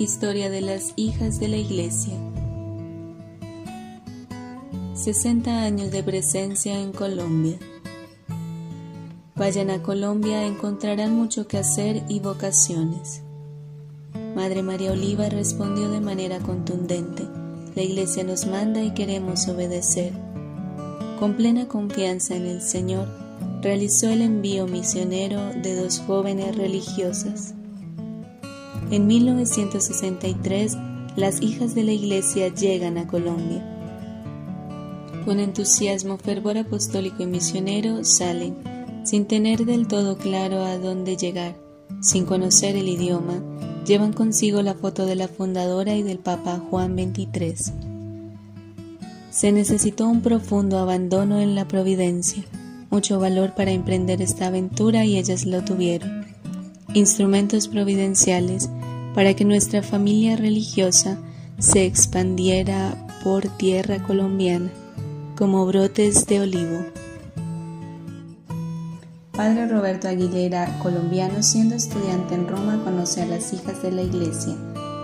Historia de las hijas de la Iglesia 60 años de presencia en Colombia Vayan a Colombia, encontrarán mucho que hacer y vocaciones. Madre María Oliva respondió de manera contundente, la Iglesia nos manda y queremos obedecer. Con plena confianza en el Señor, realizó el envío misionero de dos jóvenes religiosas. En 1963, las hijas de la Iglesia llegan a Colombia. Con entusiasmo, fervor apostólico y misionero salen, sin tener del todo claro a dónde llegar, sin conocer el idioma, llevan consigo la foto de la fundadora y del Papa Juan XXIII. Se necesitó un profundo abandono en la providencia, mucho valor para emprender esta aventura y ellas lo tuvieron. Instrumentos providenciales para que nuestra familia religiosa se expandiera por tierra colombiana como brotes de olivo. Padre Roberto Aguilera, colombiano, siendo estudiante en Roma, conoce a las hijas de la iglesia.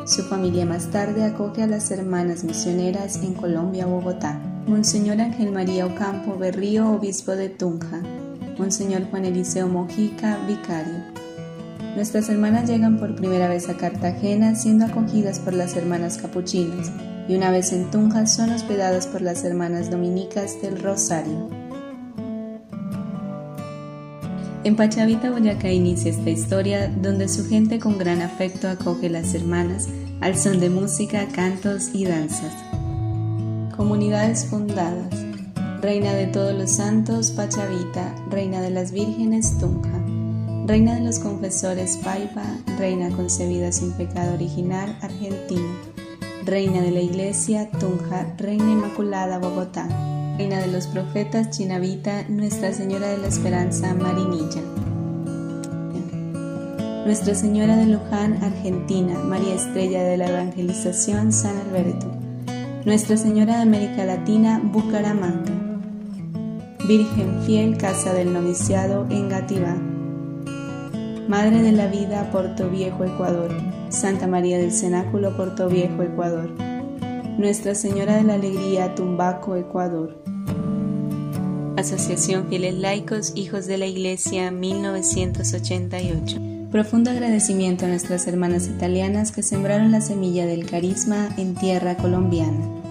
Su familia más tarde acoge a las hermanas misioneras en Colombia, Bogotá. Monseñor Ángel María Ocampo Berrío, obispo de Tunja. Monseñor Juan Eliseo Mojica, vicario. Nuestras hermanas llegan por primera vez a Cartagena siendo acogidas por las hermanas capuchinas y una vez en Tunja son hospedadas por las hermanas dominicas del Rosario. En Pachavita, Boyacá inicia esta historia donde su gente con gran afecto acoge a las hermanas al son de música, cantos y danzas. Comunidades fundadas. Reina de todos los santos, Pachavita, Reina de las vírgenes, Tunja. Reina de los confesores Paipa, Reina concebida sin pecado original, Argentina. Reina de la Iglesia, Tunja, Reina Inmaculada, Bogotá. Reina de los profetas, Chinavita, Nuestra Señora de la Esperanza, Marinilla. Nuestra Señora de Luján, Argentina, María Estrella de la Evangelización, San Alberto. Nuestra Señora de América Latina, Bucaramanga. Virgen Fiel, Casa del Noviciado, Engativá. Madre de la Vida, Puerto Viejo, Ecuador. Santa María del Cenáculo, Puerto Viejo, Ecuador. Nuestra Señora de la Alegría, Tumbaco, Ecuador. Asociación Fieles Laicos, Hijos de la Iglesia, 1988. Profundo agradecimiento a nuestras hermanas italianas que sembraron la semilla del carisma en tierra colombiana.